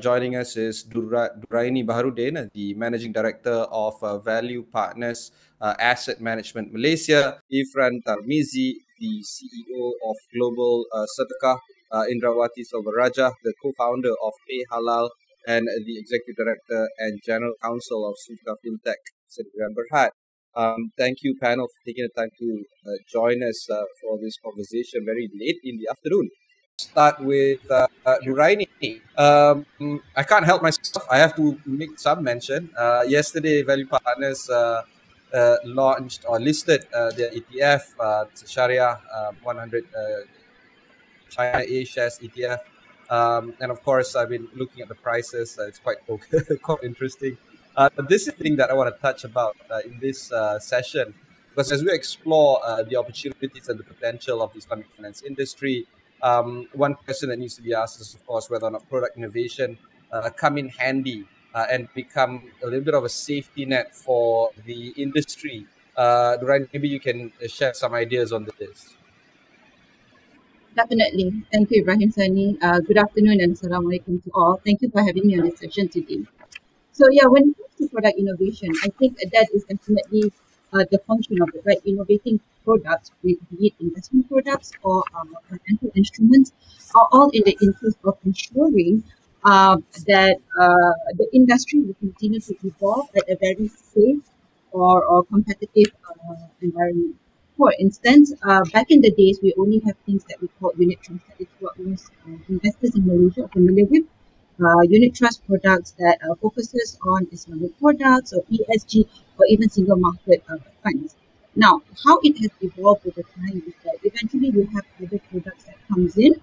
joining us is Dura- Duraini Baharudin, the Managing Director of uh, Value Partners uh, Asset Management Malaysia, Ifran Tarmizi, the CEO of Global uh, Sadaqah, uh, Indrawati Selvaraja, the co-founder of Pay Halal, and the Executive Director and General Counsel of Suka Fintech, Sadiran Berhad. Um, thank you, panel, for taking the time to uh, join us uh, for this conversation very late in the afternoon. Start with uh, uh, Nuraini. Um, I can't help myself. I have to make some mention. Uh, yesterday, Value Partners uh, uh, launched or listed uh, their ETF, uh, Sharia uh, 100 uh, China A shares ETF. Um, and of course, I've been looking at the prices. Uh, it's quite quite interesting. Uh, but this is the thing that I want to touch about uh, in this uh, session, because as we explore uh, the opportunities and the potential of the Islamic finance industry, um, one question that needs to be asked is, of course, whether or not product innovation uh, come in handy uh, and become a little bit of a safety net for the industry. Uh, Duran, maybe you can share some ideas on this. Definitely. Thank you, Ibrahim Sani. Uh, good afternoon and Assalamualaikum to all. Thank you for having me on this session today. So yeah, when it comes to product innovation, I think that is definitely uh, the function of it, right? Innovating products, be it investment products or uh, financial instruments, are all in the interest of ensuring uh, that uh, the industry will continue to evolve at a very safe or, or competitive uh, environment. For instance, uh, back in the days, we only have things that we call unit trust. That is what most uh, investors in Malaysia are familiar with. Uh, unit trust products that uh, focuses on Islamic products or ESG or even single market uh, funds. Now, how it has evolved over time is that eventually we have other products that comes in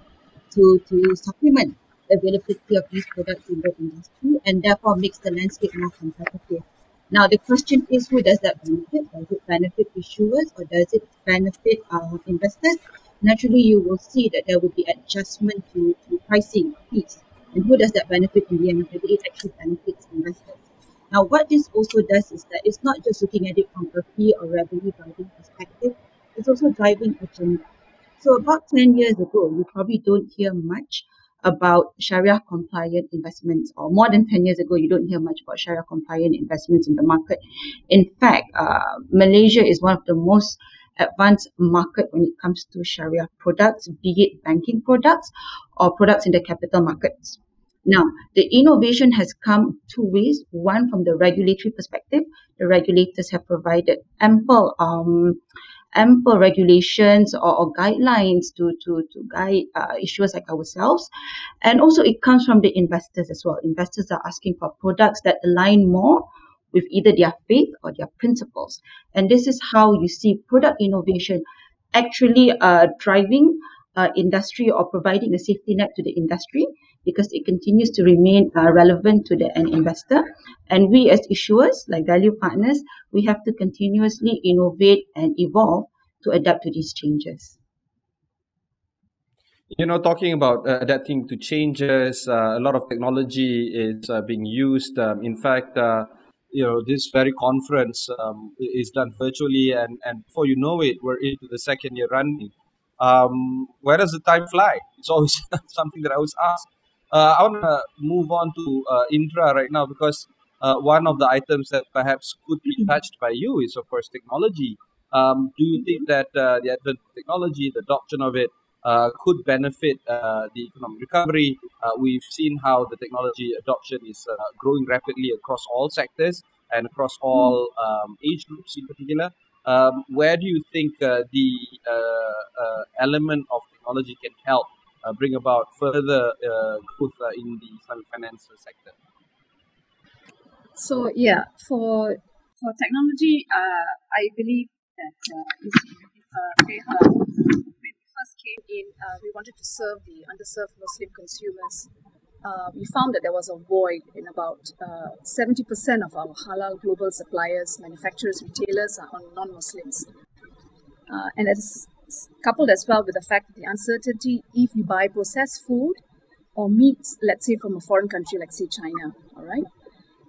to, to supplement the availability of these products in the industry and therefore makes the landscape more competitive. Now, the question is who does that benefit? Does it benefit issuers or does it benefit uh, investors? Naturally, you will see that there will be adjustment to, to pricing fees. And who does that benefit in the end of the day? It actually benefits investors. Now, what this also does is that it's not just looking at it from a fee or revenue driving perspective, it's also driving agenda. So, about 10 years ago, you probably don't hear much about Sharia compliant investments, or more than 10 years ago, you don't hear much about Sharia compliant investments in the market. In fact, uh, Malaysia is one of the most advanced market when it comes to Sharia products, be it banking products or products in the capital markets. Now, the innovation has come two ways. One, from the regulatory perspective, the regulators have provided ample um, ample regulations or, or guidelines to, to, to guide uh, issuers like ourselves. And also it comes from the investors as well. Investors are asking for products that align more with either their faith or their principles. And this is how you see product innovation actually uh, driving uh, industry or providing a safety net to the industry because it continues to remain uh, relevant to the end investor. And we as issuers, like value partners, we have to continuously innovate and evolve to adapt to these changes. You know, talking about uh, adapting to changes, uh, a lot of technology is uh, being used. Um, in fact, uh, you know, this very conference um, is done virtually, and, and before you know it, we're into the second year running. Um, where does the time fly? It's always something that I always ask. Uh, I want to move on to uh, Indra right now because uh, one of the items that perhaps could be touched by you is, of course, technology. Um, do you think that uh, the advent of technology, the adoption of it, uh, could benefit uh, the economic recovery? Uh, we've seen how the technology adoption is uh, growing rapidly across all sectors and across all um, age groups in particular. Um, where do you think uh, the uh, uh, element of technology can help bring about further uh, growth uh, in the Islamic finance sector? So yeah, for for technology, uh, I believe that uh, uh, uh, when we first came in, uh, we wanted to serve the underserved Muslim consumers. Uh, we found that there was a void in about uh, 70% of our halal global suppliers, manufacturers, retailers are on non-Muslims. Uh, and it's coupled as well with the fact that the uncertainty if you buy processed food or meat, let's say from a foreign country, like say China, all right,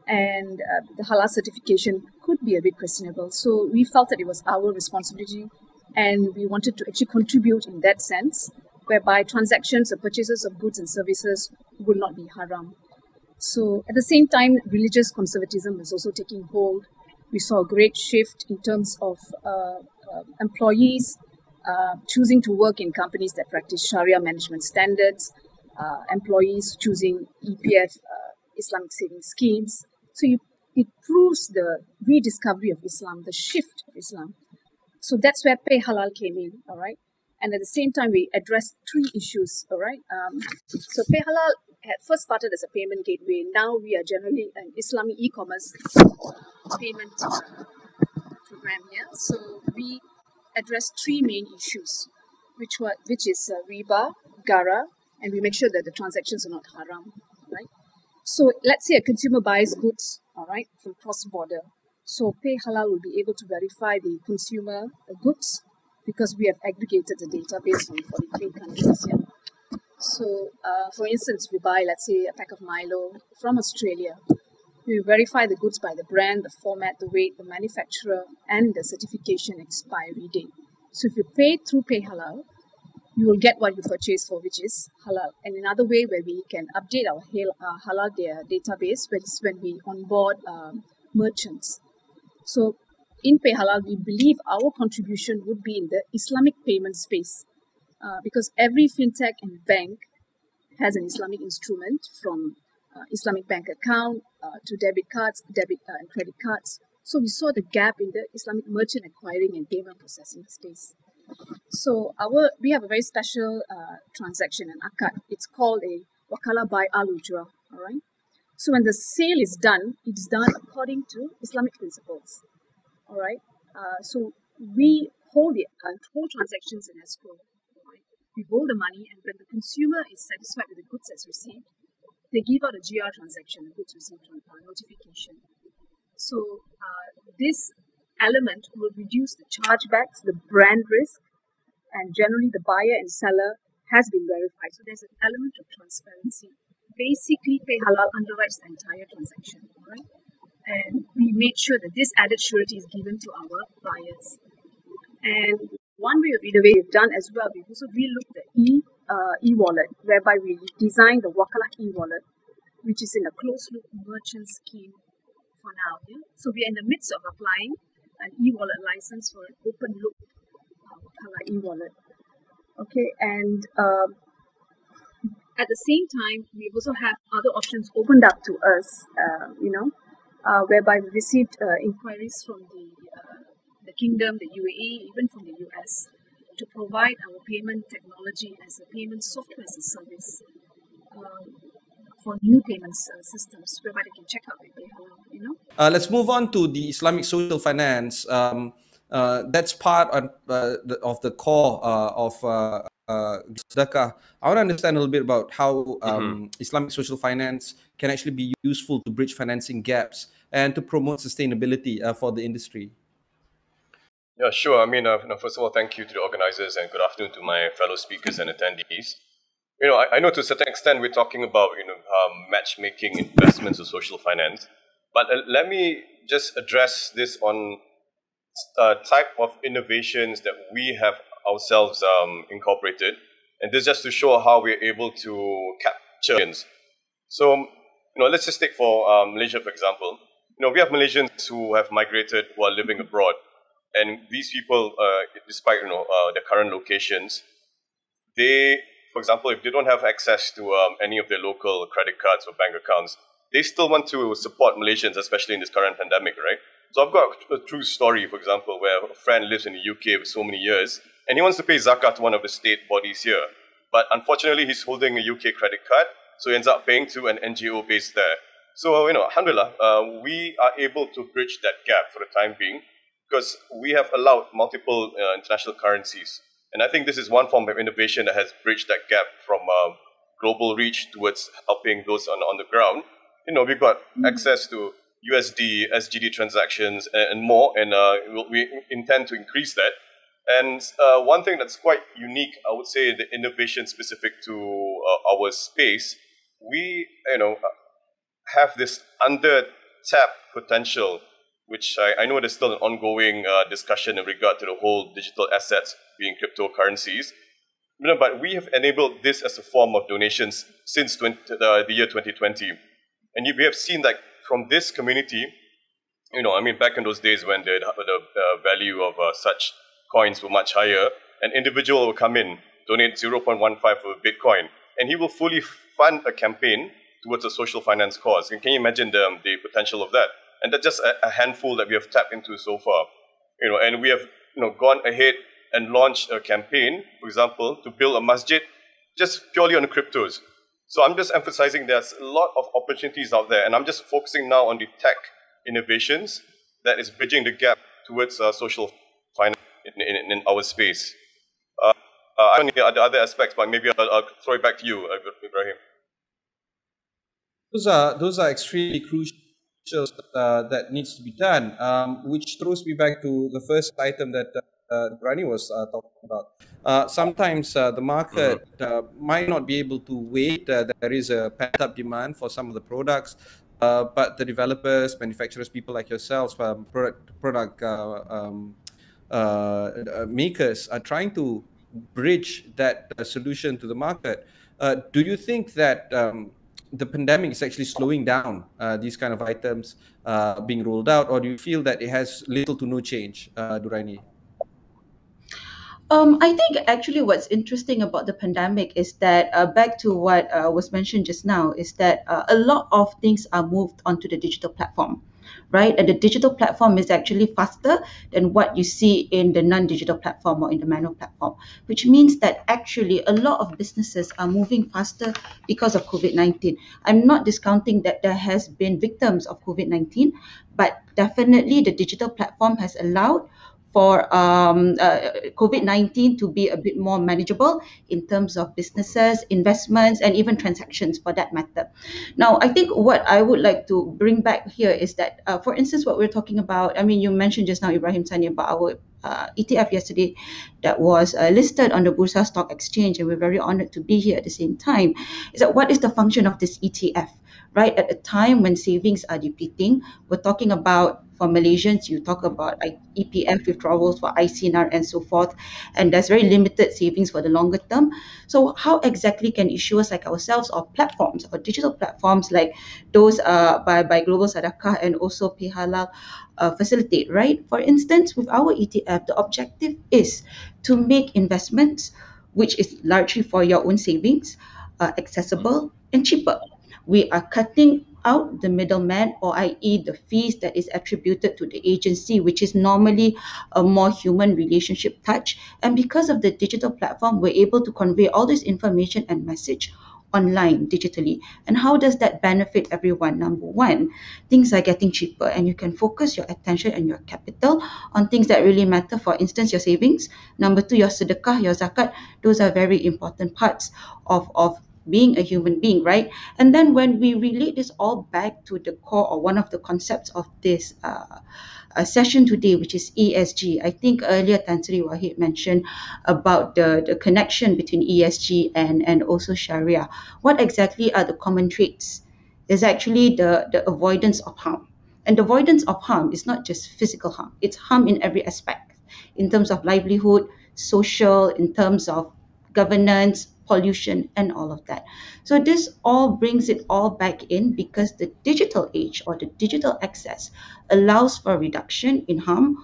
and uh, the halal certification could be a bit questionable. So we felt that it was our responsibility, and we wanted to actually contribute in that sense, whereby transactions or purchases of goods and services would not be haram. So at the same time, religious conservatism is also taking hold. We saw a great shift in terms of uh, uh, employees uh, choosing to work in companies that practice Sharia management standards, uh, employees choosing EPF, uh, Islamic saving schemes. So you, it proves the rediscovery of Islam, the shift of Islam. So that's where Pay Halal came in, all right? And at the same time, we addressed three issues, all right? Um, so Pay Halal had first started as a payment gateway. Now we are generally an Islamic e-commerce payment uh, program here. So we address three main issues, which were which is uh, riba, gharar, and we make sure that the transactions are not haram, right? So let's say a consumer buys goods, all right, from cross border. So Pay Halal will be able to verify the consumer goods because we have aggregated the database from 43 countries here. So, uh, for instance, if you buy, let's say, a pack of Milo from Australia, we verify the goods by the brand, the format, the weight, the manufacturer, and the certification expiry date. So, if you pay through Pay Halal, you will get what you purchase for, which is halal. And another way where we can update our uh, halal database is when we onboard um, merchants. So in Pay Halal, we believe our contribution would be in the Islamic payment space uh, because every fintech and bank has an Islamic instrument from Islamic bank account uh, to debit cards, debit uh, and credit cards. So we saw the gap in the Islamic merchant acquiring and payment processing space. So our we have a very special uh, transaction in akad. It's called a wakala by al ujra. All right. So when the sale is done, it is done according to Islamic principles. All right. Uh, so we hold the uh, hold transactions in escrow. Right? We hold the money, and when the consumer is satisfied with the goods that's received, they give out a GR transaction, a goods received uh, notification. So uh, this element will reduce the chargebacks, the brand risk, and generally the buyer and seller has been verified. So there's an element of transparency. Basically, Pay Halal underwrites the entire transaction, right? and we made sure that this added surety is given to our buyers. And one way of innovating we've done as well, we've also relooked the e uh, e-wallet, whereby we designed the Wakalah e-wallet, which is in a closed loop merchant scheme for now. Yeah? So we are in the midst of applying an e-wallet license for an open loop uh, Wakalah e-wallet. Okay, and um, at the same time, we also have other options opened up to us. Uh, you know, uh, whereby we received uh, inquiries from the, uh, the kingdom, the UAE, even from the US, to provide our payment technology as a payment software as a service um, for new payment uh, systems, whereby they can check out their halal, you know. Uh, let's move on to the Islamic social finance. Um, uh, that's part of, the, of the core of uh, sedekah. I want to understand a little bit about how um, mm-hmm. Islamic social finance can actually be useful to bridge financing gaps and to promote sustainability uh, for the industry. Yeah, sure. I mean, uh, first of all, thank you to the organizers and good afternoon to my fellow speakers and attendees. You know, I, I know to a certain extent we're talking about you know um, matchmaking investments of social finance, but uh, let me just address this on uh, type of innovations that we have ourselves um, incorporated. And this just to show how we're able to capture. So, you know, let's just take for um, Malaysia, for example. You know, we have Malaysians who have migrated, who are living abroad. And these people, uh, despite, you know, uh, their current locations, they, for example, if they don't have access to um, any of their local credit cards or bank accounts, they still want to support Malaysians, especially in this current pandemic, right? So I've got a true story, for example, where a friend lives in the UK for so many years, and he wants to pay zakat to one of the state bodies here. But unfortunately, he's holding a UK credit card, so he ends up paying to an NGO based there. So, you know, alhamdulillah, uh, we are able to bridge that gap for the time being because we have allowed multiple uh, international currencies. And I think this is one form of innovation that has bridged that gap from uh, global reach towards helping those on, on the ground. You know, we've got mm-hmm. access to USD, SGD transactions, and, and more, and uh, we intend to increase that. And uh, one thing that's quite unique, I would say, the innovation specific to uh, our space, we, you know, have this under tap potential, which I, I, know there's still an ongoing uh, discussion in regard to the whole digital assets being cryptocurrencies. You know, but we have enabled this as a form of donations since 20, uh, the year 2020. And you, we have seen that from this community, you know, I mean, back in those days when the, the value of uh, such coins were much higher, an individual will come in, donate 0.15 for Bitcoin, and he will fully fund a campaign towards a social finance cause. And can you imagine the, the potential of that? And that's just a, a handful that we have tapped into so far. You know, and we have you know gone ahead and launched a campaign, for example, to build a masjid just purely on cryptos. So I'm just emphasizing there's a lot of opportunities out there, and I'm just focusing now on the tech innovations that is bridging the gap towards uh, social finance in, in, in, our space. Uh, uh, I don't the other aspects, but maybe I'll, I'll throw it back to you, Ibrahim. Those are those are extremely crucial uh, that needs to be done, um, which throws me back to the first item that uh, Rani was uh, talking about. Uh, sometimes uh, the market mm-hmm. uh, might not be able to wait. Uh, there is a pent up demand for some of the products, but the developers, manufacturers, people like yourselves, um, product, product um, makers are trying to bridge that solution to the market. do you think that um, the pandemic is actually slowing down uh, these kind of items uh, being rolled out, or do you feel that it has little to no change, uh, Duraini? Um, I think actually what's interesting about the pandemic is that uh, back to what uh, was mentioned just now is that uh, a lot of things are moved onto the digital platform, right? And the digital platform is actually faster than what you see in the non-digital platform or in the manual platform, which means that actually a lot of businesses are moving faster because of COVID-19. I'm not discounting that there has been victims of COVID-19, but definitely the digital platform has allowed for um, uh, COVID 19 to be a bit more manageable in terms of businesses, investments, and even transactions for that matter. Now, I think what I would like to bring back here is that, uh, for instance, what we're talking about, I mean, you mentioned just now, Ibrahim Sani, about our uh, ETF yesterday that was uh, listed on the Bursa Stock Exchange, and we're very honored to be here at the same time. Is that what is the function of this ETF? Right at a time when savings are depleting, we're talking about for Malaysians, you talk about EPF withdrawals for i-Sinar and so forth, and there's very limited savings for the longer term. So how exactly can issuers like ourselves or platforms or digital platforms like those uh, by, by Global Sadaqah and also PayHalal uh, facilitate, right? For instance, with our ETF, the objective is to make investments, which is largely for your own savings, uh, accessible and cheaper. We are cutting out the middleman or i.e. the fees that is attributed to the agency which is normally a more human relationship touch. And because of the digital platform we're able to convey all this information and message online digitally. And how does that benefit everyone? Number one things are getting cheaper and you can focus your attention and your capital on things that really matter. For instance your savings. Number two your sedekah your zakat. Those are very important parts of of being a human being, right? And then when we relate this all back to the core or one of the concepts of this uh, uh, session today, which is ESG, I think earlier Tan Sri Wahid mentioned about the, the connection between ESG and, and also Sharia. What exactly are the common traits? Is actually the, the avoidance of harm. And avoidance of harm is not just physical harm, it's harm in every aspect in terms of livelihood, social, in terms of governance, pollution, and all of that. So this all brings it all back in because the digital age or the digital access allows for reduction in harm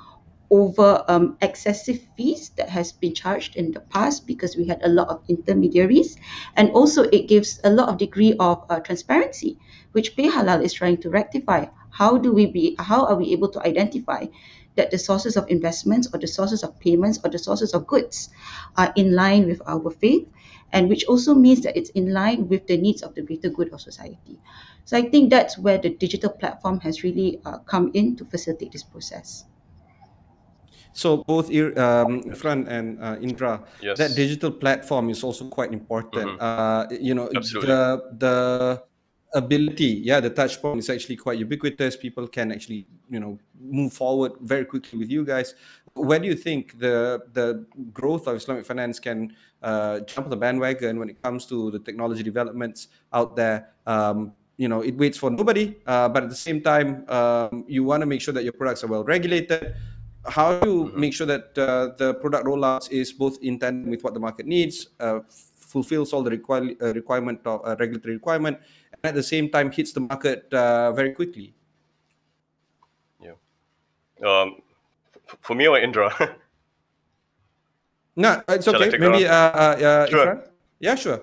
over um, excessive fees that has been charged in the past because we had a lot of intermediaries. And also it gives a lot of degree of uh, transparency which pay halal is trying to rectify. How do we be how are we able to identify that the sources of investments or the sources of payments or the sources of goods are in line with our faith and which also means that it's in line with the needs of the greater good of society. So I think that's where the digital platform has really uh, come in to facilitate this process. So both um, Fran and uh, Indra, yes. that digital platform is also quite important. Mm-hmm. Uh, you know, Absolutely. the the ability, yeah, the touch point is actually quite ubiquitous. People can actually, you know, move forward very quickly with you guys. Where do you think the the growth of Islamic finance can uh, jump on the bandwagon when it comes to the technology developments out there? Um, you know, it waits for nobody, uh, but at the same time, um, you want to make sure that your products are well regulated. How do you mm-hmm. make sure that uh, the product rollouts is both in tandem with what the market needs, uh, fulfills all the require, uh, requirement of uh, regulatory requirement, and at the same time hits the market uh, very quickly. Yeah. Um, for me or Indra? no, it's Shall okay. Maybe uh, uh, Sure. Yeah, sure.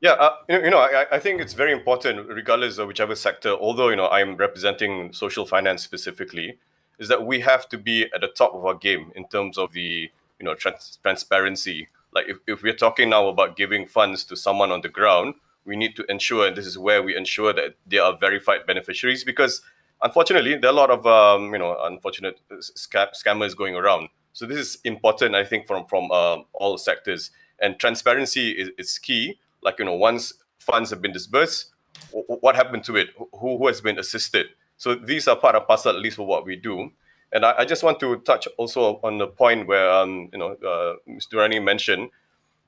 Yeah, uh, you know, you know I, I think it's very important, regardless of whichever sector. Although you know, I'm representing social finance specifically, is that we have to be at the top of our game in terms of the you know trans- transparency. Like if, if we're talking now about giving funds to someone on the ground, we need to ensure, and this is where we ensure that they are verified beneficiaries, because unfortunately there are a lot of um, you know unfortunate scam- scammers going around. So this is important, I think, from from um, all sectors, and transparency is, is key. Like you know once funds have been disbursed wh- what happened to it? Who, who has been assisted? So these are part of parcel at least for what we do. And I, I just want to touch also on the point where um, you know uh, Ms. Duraini mentioned.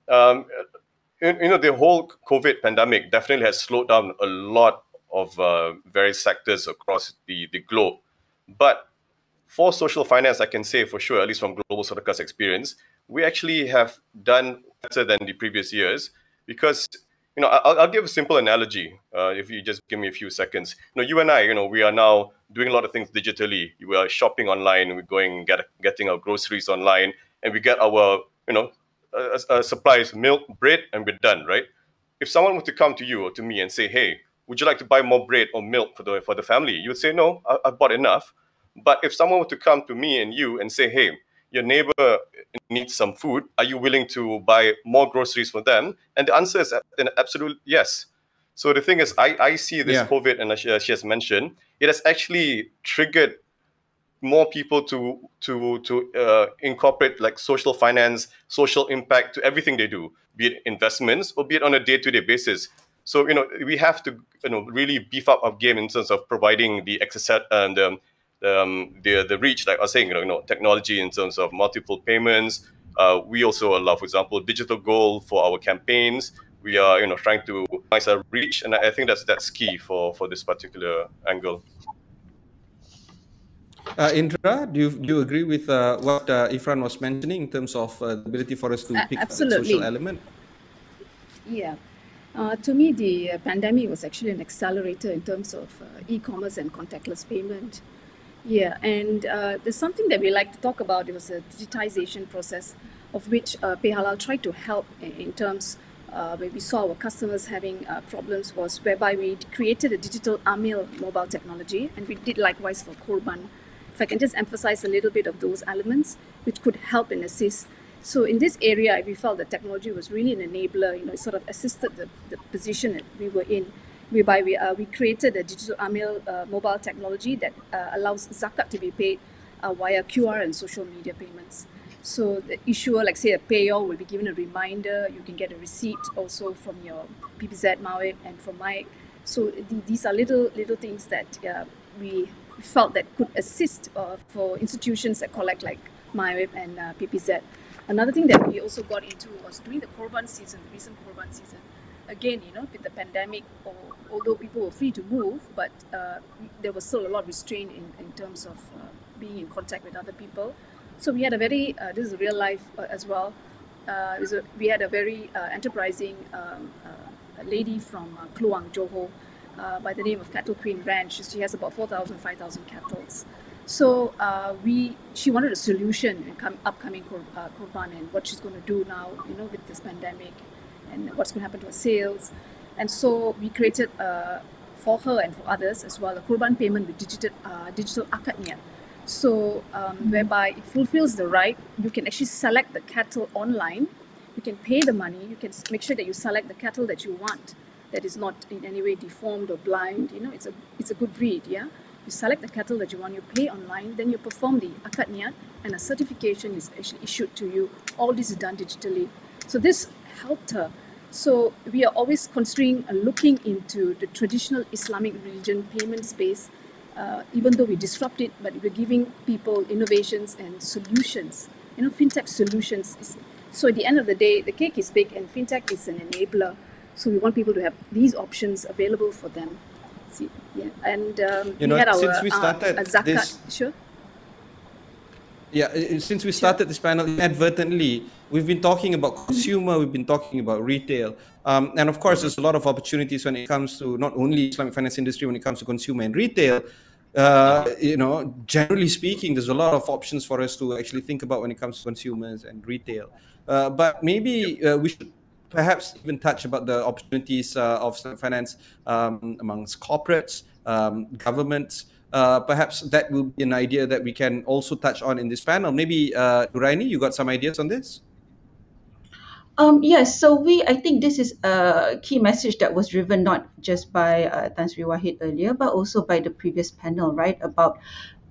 Um, you know the whole COVID pandemic definitely has slowed down a lot of uh, various sectors across the, the globe but for social finance, I can say for sure, at least from Global Sadaqah's experience, we actually have done better than the previous years because you know I'll, I'll give a simple analogy. Uh, if you just give me a few seconds, you know, you and I, you know, we are now doing a lot of things digitally. We are shopping online. We're going get getting our groceries online, and we get our you know uh, uh, supplies, milk, bread, and we're done, right? If someone were to come to you or to me and say, "Hey, would you like to buy more bread or milk for the for the family?" You would say, "No, I, I've bought enough." But if someone were to come to me and you and say, "Hey, your neighbor needs some food. Are you willing to buy more groceries for them?" And the answer is an absolute yes. So the thing is, I, I see this Yeah. COVID, and as she, as she has mentioned, it has actually triggered more people to to to uh, incorporate like social finance, social impact to everything they do, be it investments or be it on a day-to-day basis. So you know we have to you know really beef up our game in terms of providing the access and um, um, the the reach, like I was saying, you know, you know technology in terms of multiple payments. Uh, we also allow, for example, digital gold for our campaigns. We are you know trying to maximize our reach, and I I think that's that's key for for this particular angle. Uh, Indra, do you, do you agree with uh, what uh, Ifran was mentioning in terms of uh, the ability for us to pick that absolutely. social element? Yeah. Uh, to me, the pandemic was actually an accelerator in terms of uh, e-commerce and contactless payment. Yeah, and uh, there's something that we like to talk about. It was a digitization process, of which uh, PayHalal tried to help in, in terms uh, where we saw our customers having uh, problems was whereby we created a digital Amil mobile technology, and we did likewise for Korban. If I can just emphasize a little bit of those elements, which could help and assist. So in this area, we felt that technology was really an enabler. You know, it sort of assisted the, the position that we were in, whereby we uh, we created a digital Amil uh, mobile technology that uh, allows zakat to be paid uh, via QR and social media payments. So the issuer, like say a payer, will be given a reminder. You can get a receipt also from your PPZ MAIWP and from my. So the, these are little little things that uh, we felt that could assist uh, for institutions that collect like MAIWP and PPZ. Another thing that we also got into was during the Korban season, the recent Korban season. Again, you know, with the pandemic, or, although people were free to move, but uh, there was still a lot of restraint in, in terms of uh, being in contact with other people. So we had a very, uh, this is real life uh, as well. Uh, a, we had a very uh, enterprising um, lady from uh, Kluang, Johor, by the name of Cattle Queen Ranch. She has about 4,000, 5,000 cattle. So uh, we, she wanted a solution in come, upcoming Kur, uh, and what she's going to do now, you know, with this pandemic and what's going to happen to her sales. And so we created uh, for her and for others as well a Kurban payment with digital uh, digital akad. So um, whereby it fulfills the right, you can actually select the cattle online. You can pay the money. You can make sure that you select the cattle that you want, that is not in any way deformed or blind. You know, it's a it's a good breed. Yeah, you select the cattle that you want. You pay online, then you perform the akad niat, and a certification is actually issued to you. All this is done digitally. So this helped her. So we are always considering uh, looking into the traditional Islamic religion payment space uh, even though we disrupt it, but we're giving people innovations and solutions. You know, fintech solutions. So at the end of the day, the cake is big, and fintech is an enabler. So we want people to have these options available for them. See, yeah, and um, You we know, had our since we uh, started zakat. this- Sure. Yeah, since we started this panel inadvertently, we've been talking about consumer, we've been talking about retail, um, and of course, there's a lot of opportunities when it comes to not only Islamic finance industry, when it comes to consumer and retail. Uh, you know, generally speaking, there's a lot of options for us to actually think about when it comes to consumers and retail. Uh, but maybe uh, we should perhaps even touch about the opportunities uh, of finance um, amongst corporates, um, governments. Uh, perhaps that will be an idea that we can also touch on in this panel. Maybe, uh, you got some ideas on this? Um, yes, so we, I think this is a key message that was driven not just by uh, Tan Sri Wahid earlier, but also by the previous panel, right, about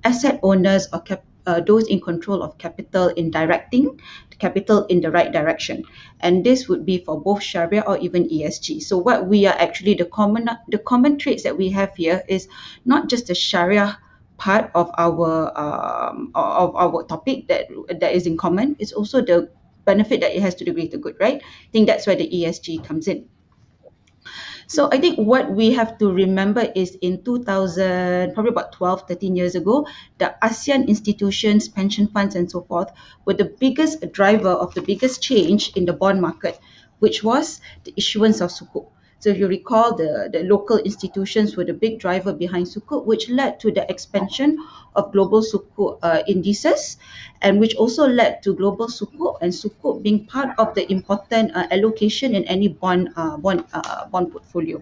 asset owners or cap- uh, those in control of capital in directing the capital in the right direction. And this would be for both Sharia or even ESG. So what we are actually, the common, the common traits that we have here is not just the Sharia part of our um, of our topic that that is in common. It's also the benefit that it has to the greater good, right? I think that's where the ESG comes in. So I think what we have to remember is in 2000, probably about 12, 13 years ago, the ASEAN institutions, pension funds and so forth were the biggest driver of the biggest change in the bond market, which was the issuance of sukuk. So if you recall, the, the local institutions were the big driver behind Sukuk, which led to the expansion of global Sukuk uh, indices, and which also led to global Sukuk and Sukuk being part of the important uh, allocation in any bond uh, bond uh, bond portfolio.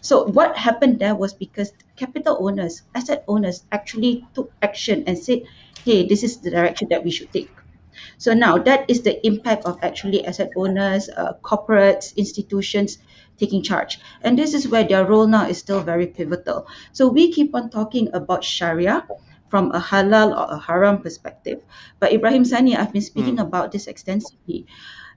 So what happened there was because capital owners, asset owners, actually took action and said, "Hey, this is the direction that we should take." So now that is the impact of actually asset owners, uh, corporates, institutions taking charge. And this is where their role now is still very pivotal. So we keep on talking about Sharia from a halal or a haram perspective. But Ibrahim Sani, I've been speaking mm. about this extensively.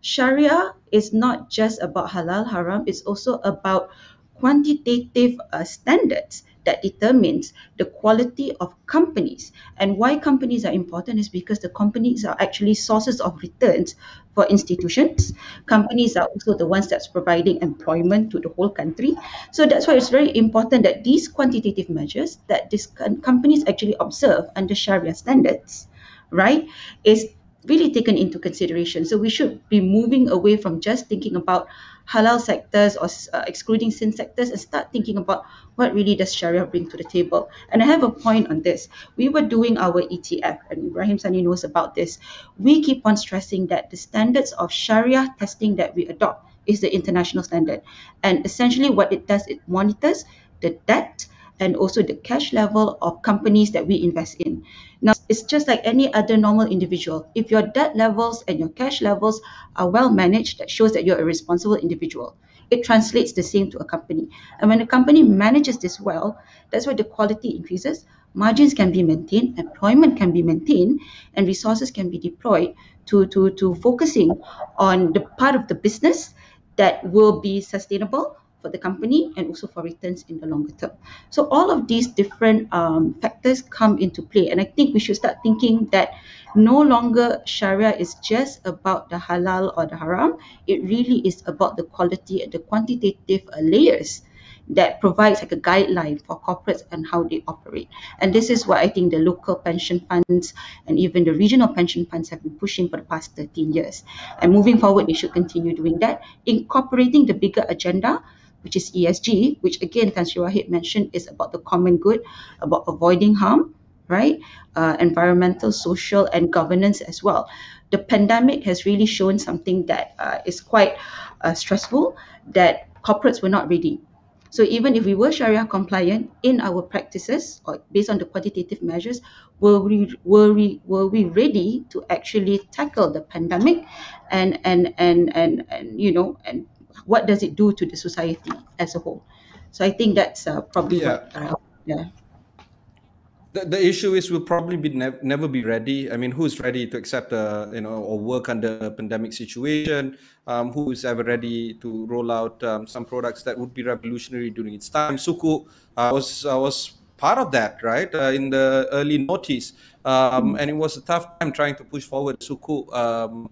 Sharia is not just about halal, haram, it's also about quantitative uh, standards that determines the quality of companies. And why companies are important is because the companies are actually sources of returns for institutions. Companies are also the ones that's providing employment to the whole country. So that's why it's very important that these quantitative measures that these companies actually observe under Sharia standards, right, is really taken into consideration. So we should be moving away from just thinking about halal sectors or uh, excluding sin sectors and start thinking about what really does Sharia bring to the table. And I have a point on this. We were doing our ETF, and Ibrahim Sani knows about this. We keep on stressing that the standards of Sharia testing that we adopt is the international standard. And essentially, what it does, it monitors the debt and also the cash level of companies that we invest in. Now, it's just like any other normal individual. If your debt levels and your cash levels are well managed, that shows that you're a responsible individual. It translates the same to a company. And when a company manages this well, that's where the quality increases, margins can be maintained, employment can be maintained, and resources can be deployed to, to, to focusing on the part of the business that will be sustainable for the company and also for returns in the longer term. So all of these different um, factors come into play, and I think we should start thinking that no longer Sharia is just about the halal or the haram. It really is about the quality and the quantitative uh, layers that provides like a guideline for corporates and how they operate. And this is what I think the local pension funds and even the regional pension funds have been pushing for the past 13 years. And moving forward, they should continue doing that, incorporating the bigger agenda which is ESG, which again, Tan Sri Wahid mentioned, is about the common good, about avoiding harm, right? Uh, environmental, social, and governance as well. The pandemic has really shown something that uh, is quite uh, stressful, that corporates were not ready. So even if we were Sharia compliant in our practices or based on the quantitative measures, were we were we were we ready to actually tackle the pandemic and and and and, and you know and what does it do to the society as a whole? So I think that's uh, probably yeah. what, uh, yeah. The, the issue is we'll probably be ne- never be ready. I mean, who's ready to accept a you know or work under a pandemic situation? Um, who is ever ready to roll out um, some products that would be revolutionary during its time? Sukuk uh, was uh, was part of that, right? Uh, in the early noughties, um, and it was a tough time trying to push forward Sukuk. Um,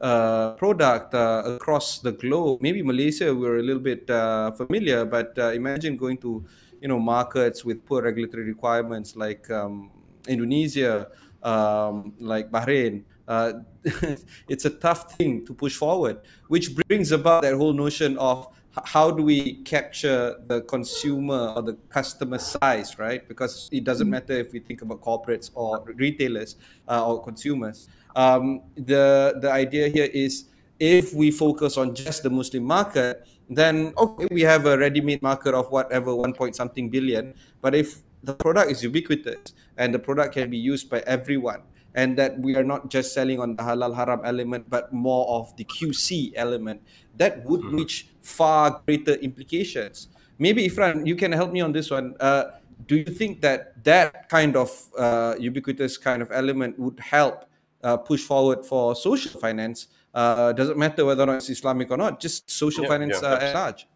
uh, product uh, across the globe. Maybe Malaysia we're a little bit uh, familiar, but uh, imagine going to you know markets with poor regulatory requirements like um, Indonesia, um, like Bahrain. uh, it's a tough thing to push forward, which brings about that whole notion of how do we capture the consumer or the customer size, right? Because it doesn't matter if we think about corporates or retailers uh, or consumers. Um, the the idea here is if we focus on just the Muslim market, then okay, we have a ready-made market of whatever one point something billion. But if the product is ubiquitous and the product can be used by everyone, and that we are not just selling on the halal haram element, but more of the QC element, that would mm-hmm. reach far greater implications. Maybe Ifran, you can help me on this one. Uh, do you think that that kind of uh, ubiquitous kind of element would help uh, push forward for social finance? Uh, doesn't matter whether or not it's Islamic or not, just social yeah, finance yeah, uh, at large.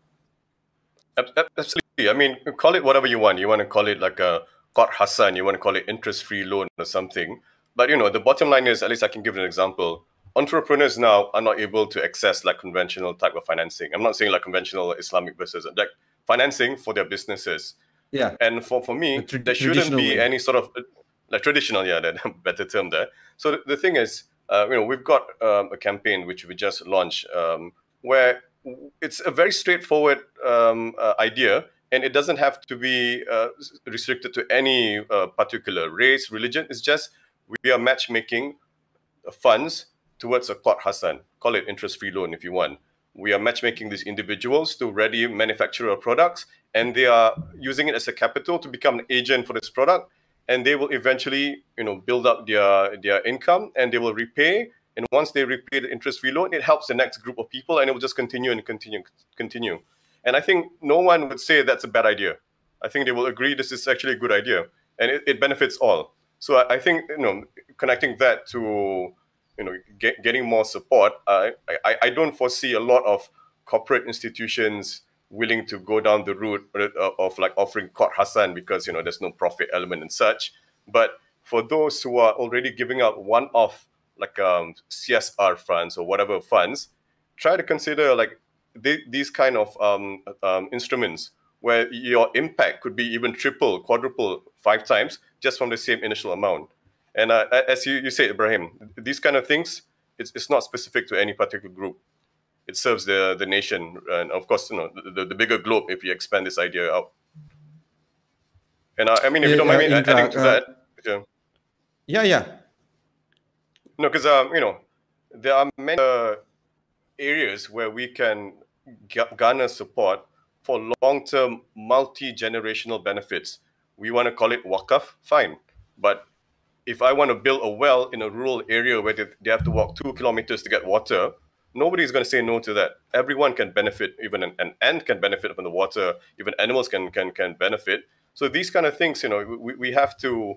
Absolutely. I mean, call it whatever you want. You want to call it like a Qard Hasan, you want to call it interest-free loan or something. But you know, the bottom line is, at least I can give an example entrepreneurs now are not able to access like conventional type of financing. I'm not saying like conventional Islamic versus like financing for their businesses. Yeah. And for, for me, tra- there shouldn't be way. any sort of like traditional, yeah, that better term there. So the, the thing is, uh, you know, we've got um, a campaign which we just launched um, where it's a very straightforward um, uh, idea and it doesn't have to be uh, restricted to any uh, particular race, religion. It's just we are matchmaking funds towards a Qard Hasan. Call it interest-free loan if you want. We are matchmaking these individuals to ready manufacturer products, and they are using it as a capital to become an agent for this product, and they will eventually, you know, build up their their income, and they will repay. And once they repay the interest-free loan, it helps the next group of people, and it will just continue and continue, continue. And I think no one would say that's a bad idea. I think they will agree this is actually a good idea, and it, it benefits all. So I, I think you know, connecting that to you know get, getting more support uh, I, I don't foresee a lot of corporate institutions willing to go down the route of like offering Qard Hasan because you know there's no profit element and such but for those who are already giving out one-off like um, CSR funds or whatever funds try to consider like these kind of um, um, instruments where your impact could be even triple quadruple five times just from the same initial amount and uh, as you, you said, Ibrahim, these kind of things, it's, it's not specific to any particular group. It serves the, the nation and, of course, you know, the, the bigger globe if you expand this idea out. And uh, I mean, if you don't mind me adding to uh, that. Yeah. Yeah, yeah. No, because, um, you know, there are many uh, areas where we can garner support for long-term multi-generational benefits. We want to call it wakaf, fine. But if I want to build a well in a rural area where they, they have to walk two kilometers to get water, nobody is going to say no to that. Everyone can benefit, even an, an ant can benefit from the water, even animals can can can benefit. So these kind of things, you know, we, we have to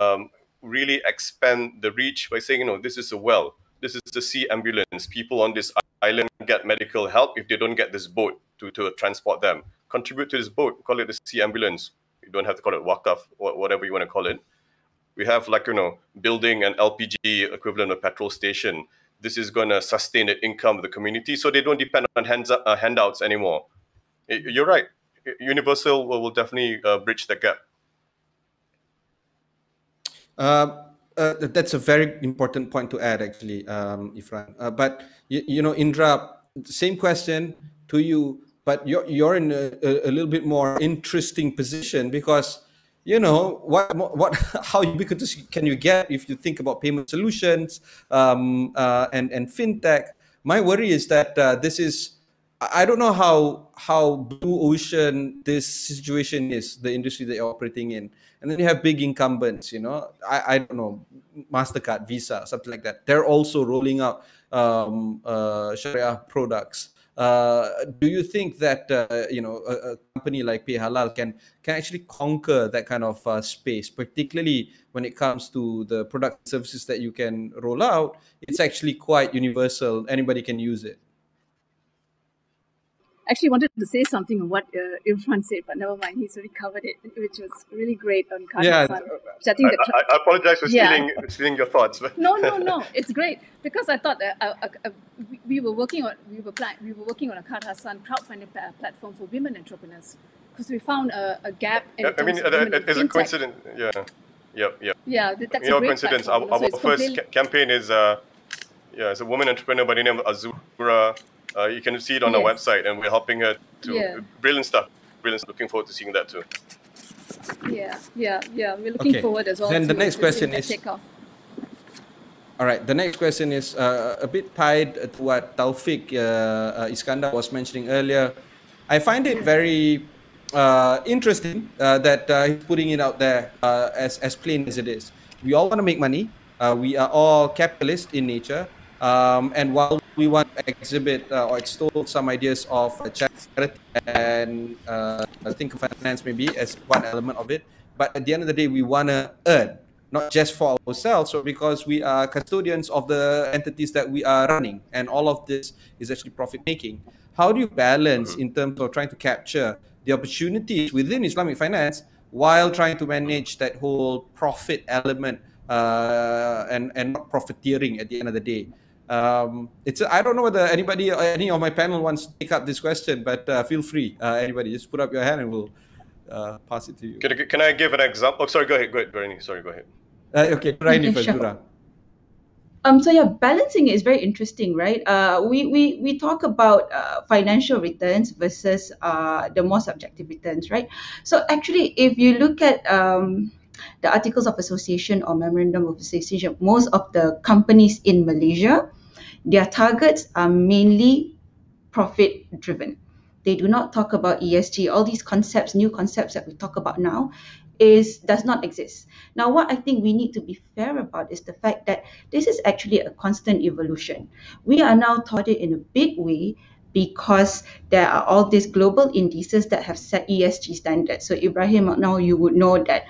um, really expand the reach by saying, you know, this is a well, this is the sea ambulance. People on this island get medical help if they don't get this boat to, to transport them. Contribute to this boat, call it the sea ambulance. You don't have to call it wakaf, or whatever you want to call it we have like you know building an lpg equivalent of petrol station this is going to sustain the income of the community so they don't depend on hands uh, handouts anymore. You're right. Universal will, will definitely uh, bridge the gap. Uh, uh, that's a very important point to add actually um, ifran. Uh, but you, you know indra same question to you but you're, you're in a, a little bit more interesting position because you know what what how ubiquitous can you get if you think about payment solutions um, uh, and and fintech? My worry is that uh, this is i don't know how how blue ocean this situation is the industry that you're operating in. And then you have big incumbents you know. I, I don't know mastercard visa something like that. They're also rolling out um, uh, sharia products do you think that uh, you know a, a, company like Pay Halal can can actually conquer that kind of uh, space, particularly when it comes to the product services that you can roll out? It's actually quite universal; anybody can use it actually wanted to say something on what uh, Irfan said, but never mind. He's already covered it, which was really great on Qard Yeah, I, think I, I, I, apologize for yeah. stealing, stealing your thoughts. no, no, no. It's great because I thought that uh, uh, uh, we were working on we were pla- we were working on a Qard Hasan crowdfunding platform for women entrepreneurs because we found a, a gap. I mean, it's a coincidence. Yeah. Yep, yep. Yeah, th- that's You know, coincidence. platform. Our, So our it's first completely- campaign is uh, yeah, it's a woman entrepreneur by the name of Azura. Uh, you can see it on our website, and we're helping her to Yeah. brilliant stuff. Brilliant. stuff. Looking forward to seeing that too. Yeah, yeah, yeah. We're looking Okay. forward as well. Then the next to question is. take off. All right. The next question is uh, a bit tied to what Taufik uh, uh, Iskandar was mentioning earlier. I find it very uh, interesting uh, that uh, he's putting it out there uh, as as plain as it is. We all want to make money. Uh, we are all capitalist in nature. Um, and while we want to exhibit uh, or extol some ideas of uh, charity and uh, I think of finance maybe as one element of it, but at the end of the day, we want to earn not just for ourselves, or because we are custodians of the entities that we are running, and all of this is actually profit making. How do you balance in terms of trying to capture the opportunities within Islamic finance while trying to manage that whole profit element uh, and and not profiteering at the end of the day? Um, it's I don't know whether anybody any of my panel wants to take up this question, but uh, feel free. Uh, anybody, just put up your hand and we'll uh, pass it to you. Can, I- can I give an example? Oh, sorry. Go ahead. Go ahead, Bernie. Sorry. Go ahead. Uh, okay, Raini Okay, first, sure. Dura. Um, so yeah, balancing is very interesting, right? Uh, we, we, we talk about uh, financial returns versus uh, the more subjective returns, right? So actually, if you look at um, the articles of association or memorandum of association, most of the companies in Malaysia, their targets are mainly profit driven. They do not talk about ESG. All these concepts, new concepts that we talk about now, is does not exist. Now, what I think we need to be fair about is the fact that this is actually a constant evolution. We are now taught it in a big way because there are all these global indices that have set ESG standards. So Ibrahim, now you would know that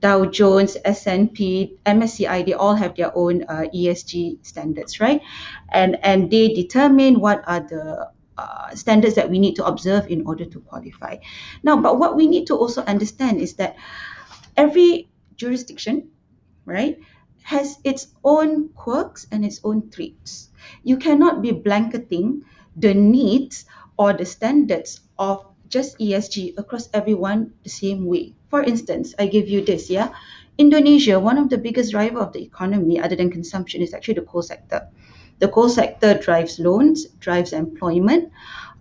Dow Jones, S&P, MSCI, they all have their own uh, ESG standards, right? And and they determine what are the uh, standards that we need to observe in order to qualify. Now, but what we need to also understand is that every jurisdiction, right, has its own quirks and its own traits. You cannot be blanketing the needs or the standards of just ESG across everyone the same way. For instance, I give you this, yeah. Indonesia, one of the biggest driver of the economy other than consumption is actually the coal sector. The coal sector drives loans, drives employment,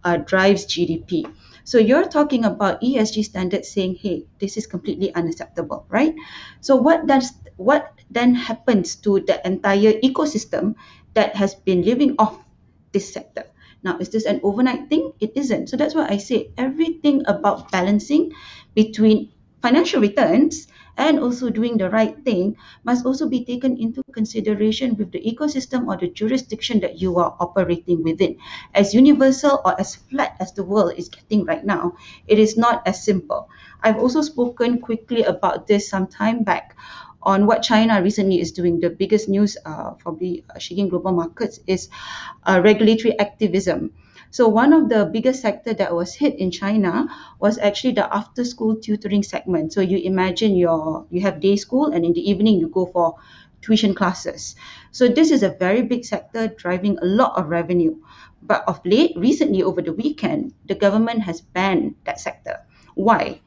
uh, drives GDP. So you're talking about ESG standards saying, hey, this is completely unacceptable, right? So what does what then happens to the entire ecosystem that has been living off this sector? Now, is this an overnight thing? It isn't. So that's why I say everything about balancing between financial returns and also doing the right thing must also be taken into consideration with the ecosystem or the jurisdiction that you are operating within. As universal or as flat as the world is getting right now, it is not as simple. I've also spoken quickly about this some time back on what China recently is doing. The biggest news, uh, probably uh, shaking global markets, is uh, regulatory activism. So one of the biggest sector that was hit in China was actually the after school tutoring segment. So you imagine your you have day school and in the evening you go for tuition classes. So this is a very big sector driving a lot of revenue. But of late, recently over the weekend, the government has banned that sector. Why?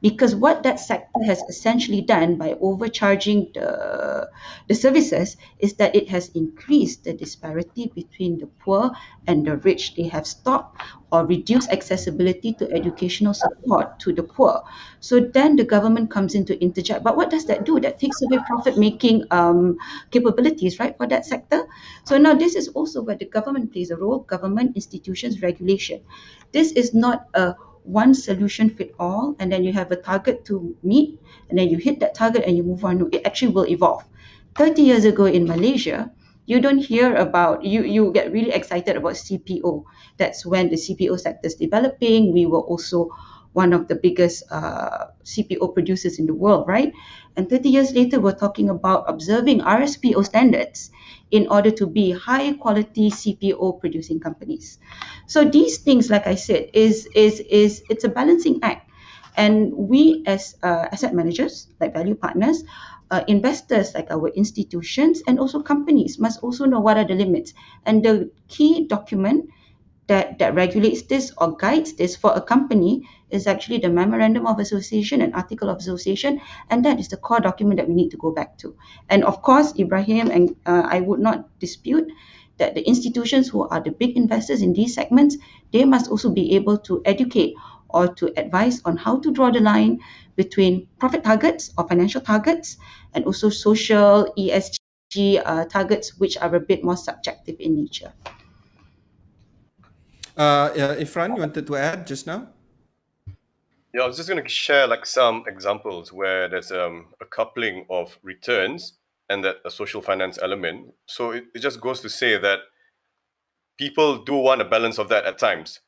Because what that sector has essentially done by overcharging the, the services is that it has increased the disparity between the poor and the rich. They have stopped or reduced accessibility to educational support to the poor. So then the government comes in to interject. But what does that do? That takes away profit making um, capabilities, right, for that sector. So now this is also where the government plays a role, government, institutions, regulation. This is not a one solution fit all and then you have a target to meet and then you hit that target and you move on. It actually will evolve. 30 years ago in malaysia you don't hear about you you get really excited about cpo that's when the cpo sector is developing. We were also one of the biggest uh, cpo producers in the world right? And 30 years later we're talking about observing rspo standards in order to be high quality cpo producing companies. So these things like i said is is is it's a balancing act. And we as uh, asset managers like value partners uh, investors like our institutions and also companies must also know what are the limits. And the key document that, that regulates this or guides this for a company is actually the Memorandum of Association and Article of Association, and that is the core document that we need to go back to. And of course, Ibrahim and uh, I would not dispute that the institutions who are the big investors in these segments, they must also be able to educate or to advise on how to draw the line between profit targets or financial targets and also social ESG uh, targets, which are a bit more subjective in nature. Uh, Ifran, you wanted to add just now? Yeah, I was just going to share like some examples where there's um, a coupling of returns and that a social finance element. So it, it just goes to say that people do want a balance of that at times.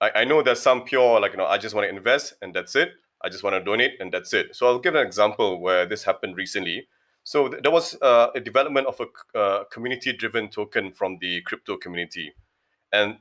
I, I know there's some pure like you know I just want to invest and that's it. I just want to donate and that's it. So I'll give an example where this happened recently. So th- there was uh, a development of a uh, community-driven token from the crypto community, and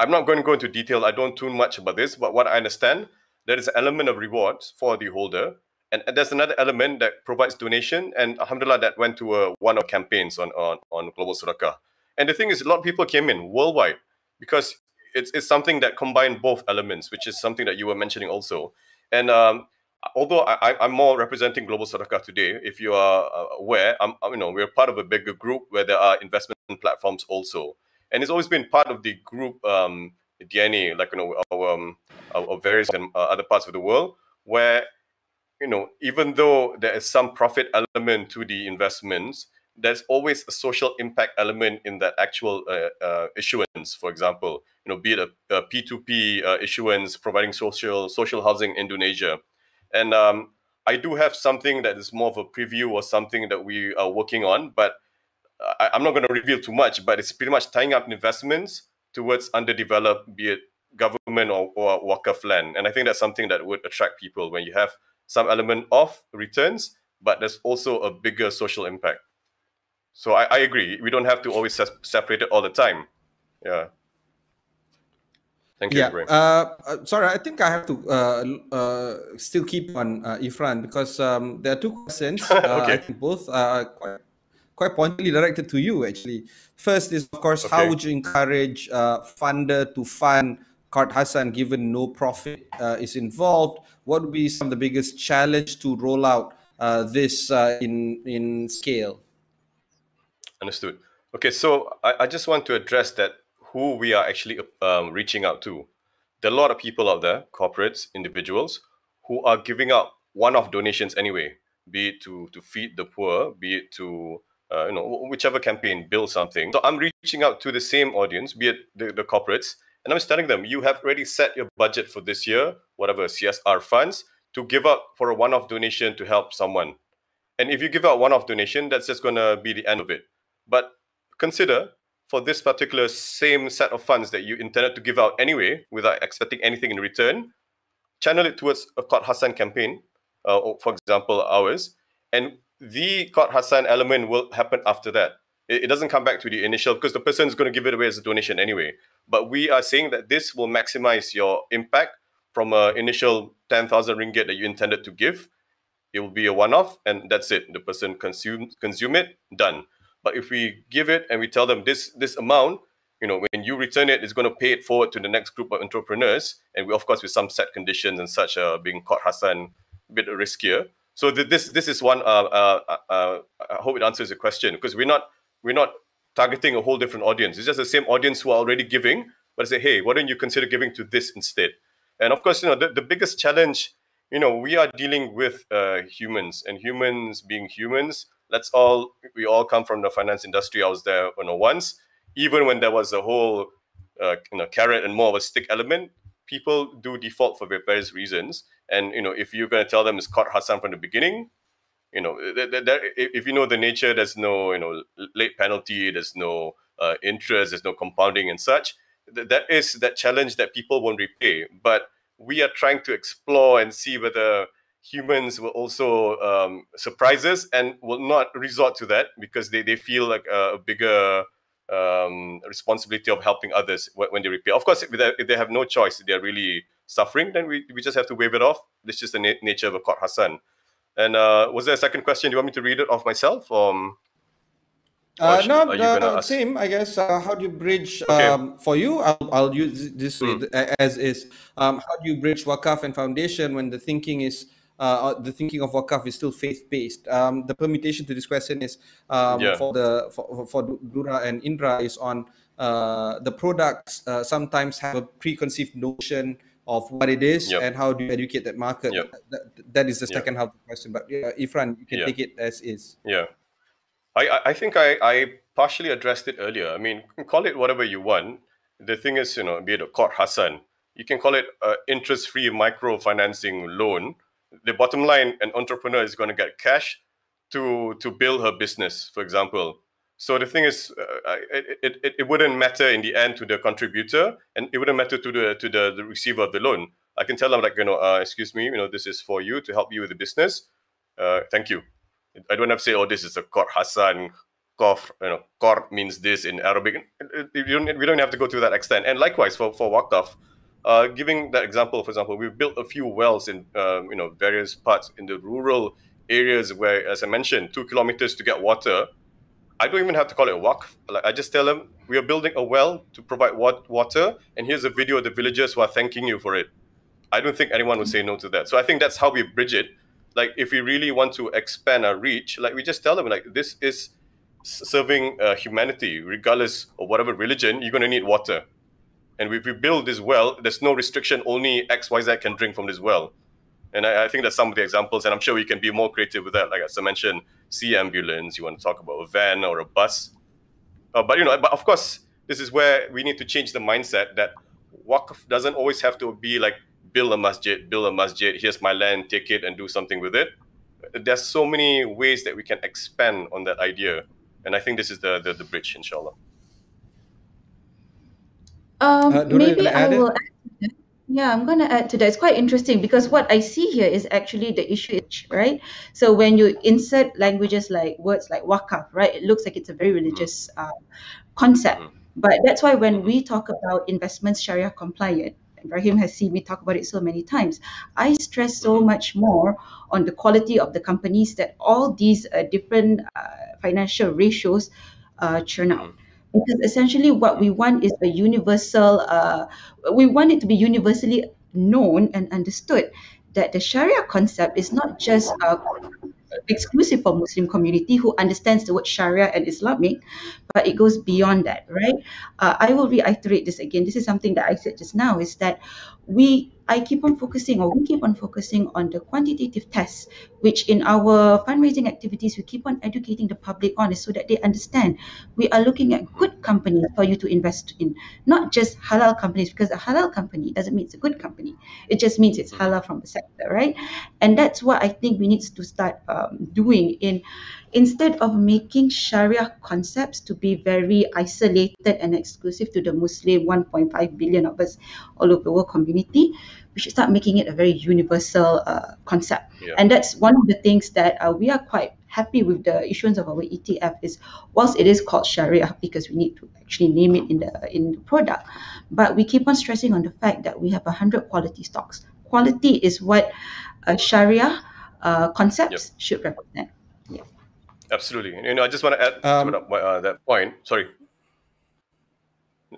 I'm not going to go into detail. I don't too much about this, but what I understand, there is an element of rewards for the holder, and, there's another element that provides donation. And alhamdulillah, that went to uh, one of campaigns on, on on Global Sadaqah. And the thing is, a lot of people came in worldwide because it's it's something that combined both elements, which is something that you were mentioning also. And um, although I, I'm more representing Global Sadaqah today, if you are uh, aware, I'm, you know we're part of a bigger group where there are investment platforms also and it's always been part of the group um, DNA, like you know, our, um, our various uh, other parts of the world, where you know, even though there is some profit element to the investments, there's always a social impact element in that actual uh, uh, issuance. For example, you know, be it a a P2P uh, issuance providing social social housing in Indonesia, and um, I do have something that is more of a preview or something that we are working on, but I, am not going to reveal too much, but it's pretty much tying up investments towards underdeveloped, be it government or, or Wakaf land. And I think that's something that would attract people when you have some element of returns, but there's also a bigger social impact. So I, I agree. We don't have to always separate it all the time. Yeah. Thank you. Yeah. Uh, uh, sorry, I think I have to uh, uh, still keep on uh, Ifran because um, there are two questions. Uh, okay. I think both are quite quite pointedly directed to you actually. First is of course, okay. how would you encourage uh, funder to fund Qard Hasan given no profit uh, is involved? What would be some of the biggest challenge to roll out uh, this uh, in in scale? Understood. Okay, so I, I just want to address that who we are actually um, reaching out to. There are a lot of people out there, corporates, individuals, who are giving out one-off donations anyway, be it to to feed the poor, be it to uh, you know, whichever campaign build something. So I'm reaching out to the same audience, be it the, the corporates, and I'm telling them, you have already set your budget for this year, whatever CSR funds, to give up for a one-off donation to help someone. And if you give out one-off donation, that's just going to be the end of it. But consider for this particular same set of funds that you intended to give out anyway, without expecting anything in return, channel it towards a Qard Hassan campaign, uh, for example, ours, and the Qard Hassan element will happen after that. It, it doesn't come back to the initial because the person is going to give it away as a donation anyway. But we are saying that this will maximize your impact from an initial 10,000 ringgit that you intended to give. It will be a one off and that's it. The person consume, consume it, done. But if we give it and we tell them this, this amount, you know, when you return it, it's going to pay it forward to the next group of entrepreneurs. And we, of course, with some set conditions and such, uh, being Qard Hassan, a bit riskier. So th- this this is one. Uh, uh, uh, I hope it answers your question because we're not we're not targeting a whole different audience. It's just the same audience who are already giving, but I say, hey, why don't you consider giving to this instead? And of course, you know, the, the biggest challenge, you know, we are dealing with humans and humans being humans. Let's all we all come from the finance industry. I was there, you know, once. Even when there was a whole, uh, you know, carrot and more of a stick element, people do default for various reasons. And you know, if you're going to tell them it's Qard Hassan from the beginning, you know, that, that, if you know the nature, there's no you know late penalty, there's no uh, interest, there's no compounding and such. That is that challenge that people won't repay. But we are trying to explore and see whether humans will also um, surprise us and will not resort to that because they, they feel like a, a bigger um, responsibility of helping others when they repair. Of course, if they, if they have no choice, they're really suffering, then we, we just have to wave it off. This is just the na- nature of a Qard Hasan. And uh, was there a second question? Do you want me to read it off myself? Um... Uh, no, uh, same. I guess. Uh, how do you bridge okay. um, for you? I'll, I'll use this mm. as is. Um, how do you bridge wakaf and foundation when the thinking is uh, uh, the thinking of wakaf is still faith based? Um, the permutation to this question is um, yeah. for the for, for Dura and Indra is on uh, the products sometimes have a preconceived notion of what it is yep. and how do you educate that market. Yep. That, that is the second yep. half of the question. But yeah, Ifran, you can take it as is. Yeah. I, I think I, I partially addressed it earlier. I mean, call it whatever you want. The thing is, you know, be it a Qard Hasan, you can call it an interest-free microfinancing loan. The bottom line, an entrepreneur is going to get cash to to build her business, for example. So the thing is, uh, it, it, it wouldn't matter in the end to the contributor, and it wouldn't matter to the to the, the receiver of the loan. I can tell them like, you know, uh, excuse me, you know, this is for you to help you with the business. Uh, thank you. I don't have to say, oh, this is a Qard Hasan, Kof, you know, Qard means this in Arabic. We don't, we don't have to go to that extent. And likewise for, for Waqaf, uh, giving that example, for example, we've built a few wells in, um, you know, various parts in the rural areas where, as I mentioned, two kilometers to get water. I don't even have to call it a walk. Like I just tell them, we are building a well to provide water, and here's a video of the villagers who are thanking you for it. I don't think anyone would say no to that. So I think that's how we bridge it like if we really want to expand our reach, like we just tell them like this is serving uh, humanity, regardless of whatever religion, you're going to need water. And if we build this well, there's no restriction, only X, Y, Z can drink from this well. And I, I, think that's some of the examples, and I'm sure we can be more creative with that. Like as I mentioned, sea ambulance, you want to talk about a van or a bus. Uh, but you know, but of course, this is where we need to change the mindset that Waqf doesn't always have to be like build a masjid, build a masjid, here's my land, take it and do something with it. There's so many ways that we can expand on that idea. And I think this is the, the, the bridge, inshallah. Um, uh, maybe I will add yeah, I'm going to add to that. It's quite interesting because what I see here is actually the issue, right? So when you insert languages like words like wakaf, right, it looks like it's a very religious uh, concept. Mm-hmm. But that's why when we talk about investments Sharia compliant, Ibrahim has seen me talk about it so many times. I stress so much more on the quality of the companies that all these uh, different uh, financial ratios uh, churn out. Because essentially, what we want is a universal, uh, we want it to be universally known and understood that the Sharia concept is not just uh, exclusive for Muslim community who understands the word Sharia and Islamic, but it goes beyond that, right? Uh, I will reiterate this again. This is something that I said just now is that we I keep on focusing or we keep on focusing on the quantitative tests, which in our fundraising activities, we keep on educating the public on so that they understand we are looking at good companies for you to invest in, not just halal companies, because a halal company doesn't mean it's a good company. It just means it's halal from the sector, right? And that's what I think we need to start um, doing in instead of making Sharia concepts to be very isolated and exclusive to the Muslim 1.5 billion of us all over the world community, we should start making it a very universal uh, concept. Yeah. And that's one of the things that uh, we are quite happy with the issuance of our ETF is whilst it is called Sharia because we need to actually name it in the in the product, but we keep on stressing on the fact that we have a hundred quality stocks. Quality is what uh, Sharia uh, concepts yep. should represent. Absolutely. You know, I just want to add um, to uh, that point. Sorry.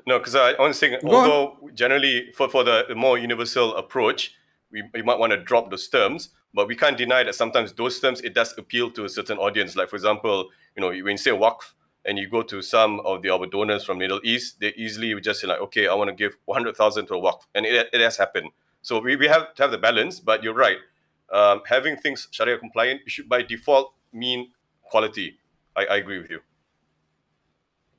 No, because I, want to say, although on. generally for, for the, the more universal approach, we, we might want to drop those terms, but we can't deny that sometimes those terms, it does appeal to a certain audience. Like, for example, you know, when you say waqf and you go to some of the our donors from Middle East, they easily would just say like, okay, I want to give 100,000 to a waqf. And it, it has happened. So we, we have to have the balance, but you're right. Um, having things Sharia compliant should by default mean quality. I, I agree with you.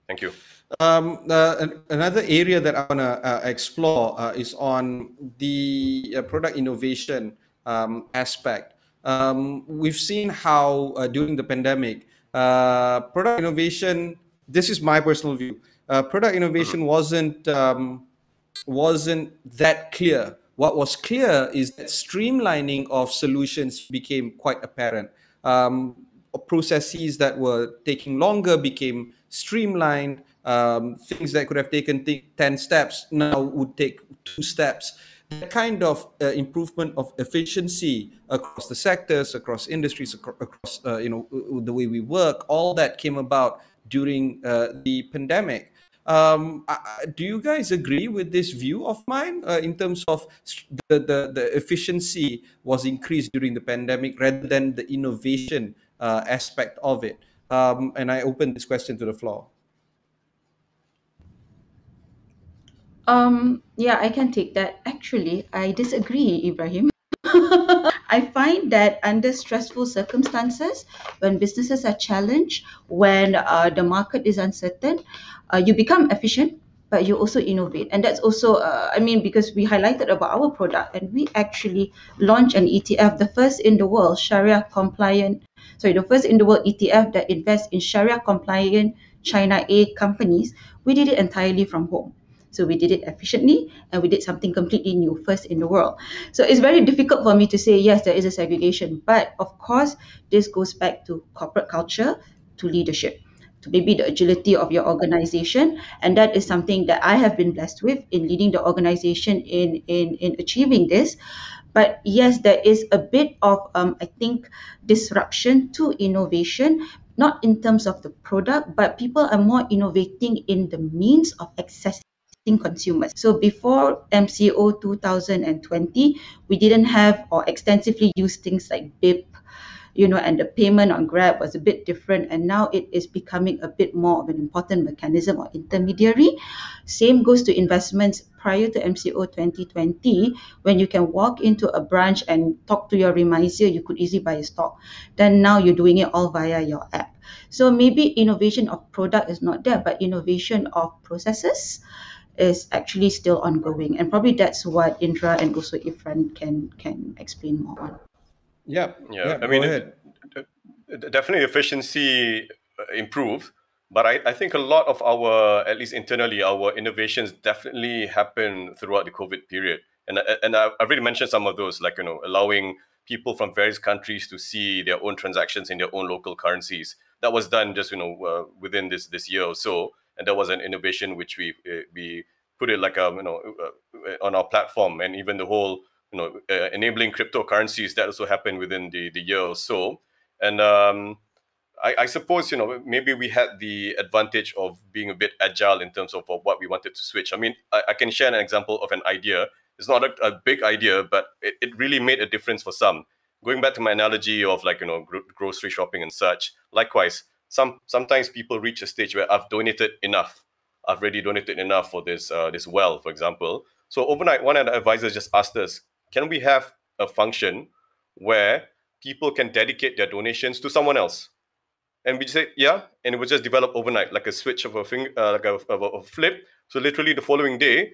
Thank you. Um, uh, another area that I want to uh, explore uh, is on the uh, product innovation um, aspect. Um, we've seen how uh, during the pandemic, uh, product innovation. This is my personal view. product innovation mm-hmm. wasn't um, wasn't that clear. What was clear is that streamlining of solutions became quite apparent. Um, processes that were taking longer became streamlined. Um, things that could have taken 10 steps now would take two steps. The kind of uh, improvement of efficiency across the sectors, across industries, across, uh, you know the way we work, all that came about during uh, the pandemic. Um, do you guys agree with this view of mine uh, in terms of the, the, the efficiency was increased during the pandemic rather than the innovation uh, aspect of it? Um, and I open this question to the floor. Um, yeah, I can take that. Actually, I disagree, Ibrahim. I find that under stressful circumstances, when businesses are challenged, when uh, the market is uncertain, uh, you become efficient, but you also innovate. And that's also, uh, I mean, because we highlighted about our product and we actually launched an ETF, the first in the world, Sharia compliant, sorry, the first in the world ETF that invests in Sharia compliant China A companies. We did it entirely from home. So we did it efficiently and we did something completely new, first in the world. So it's very difficult for me to say, yes, there is a segregation. But of course, this goes back to corporate culture, to leadership, to maybe the agility of your organization. And that is something that I have been blessed with in leading the organization in, in, in achieving this. But yes, there is a bit of, um, I think, disruption to innovation not in terms of the product, but people are more innovating in the means of accessing consumers. So before MCO 2020, we didn't have or extensively use things like BIP, you know, and the payment on Grab was a bit different. And now it is becoming a bit more of an important mechanism or intermediary. Same goes to investments prior to MCO 2020, when you can walk into a branch and talk to your remisier, you could easily buy a stock. Then now you're doing it all via your app. So maybe innovation of product is not there, but innovation of processes is actually still ongoing and probably that's what Indra and also Ifran can can explain more on. Yeah, yeah. yeah I mean, it, it, definitely efficiency uh, improved, but I, I think a lot of our, at least internally, our innovations definitely happen throughout the COVID period. And, uh, and I've already mentioned some of those, like, you know, allowing people from various countries to see their own transactions in their own local currencies. That was done just, you know, uh, within this, this year or so and that was an innovation which we uh, we put it like a you know uh, on our platform, and even the whole you know uh, enabling cryptocurrencies that also happened within the the year or so, and. Um, I, I, suppose you know maybe we had the advantage of being a bit agile in terms of, of what we wanted to switch. I mean, I, I, can share an example of an idea. It's not a, a big idea, but it, it, really made a difference for some. Going back to my analogy of like you know gro- grocery shopping and such. Likewise, some sometimes people reach a stage where I've donated enough. I've already donated enough for this uh, this well, for example. So overnight, one of the advisors just asked us, can we have a function where people can dedicate their donations to someone else? And we said, yeah, and it would just develop overnight, like a switch of a finger, uh, like a, of a, a flip. So literally the following day,